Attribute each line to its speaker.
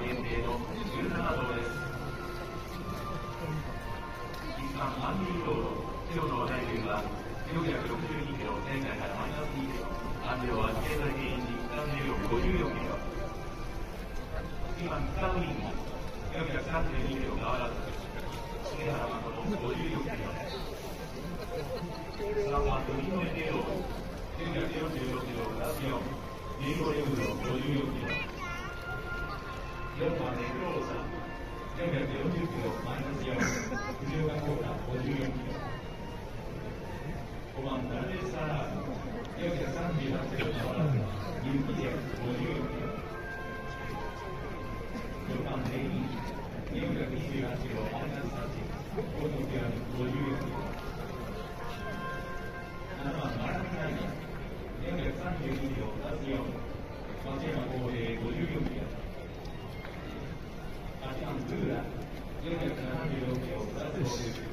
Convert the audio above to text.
Speaker 1: 限定の17号です一般安流道路京の和大は462キロ仙台からマイナス2キロ安全は経済原因に3654キロ今北ウイング432キロ変わらず上原誠54キロ3番海の池道446キロラス4リンゴレグロ54キロ4番ネクローサ440秒マイナス4藤岡コーラ54秒5番ダルデサラー438秒河原ユキデ54秒4番レイン428秒マイナス8コートピアノ54秒7番マラミナイ432秒プラス4松山公平446票プラス50。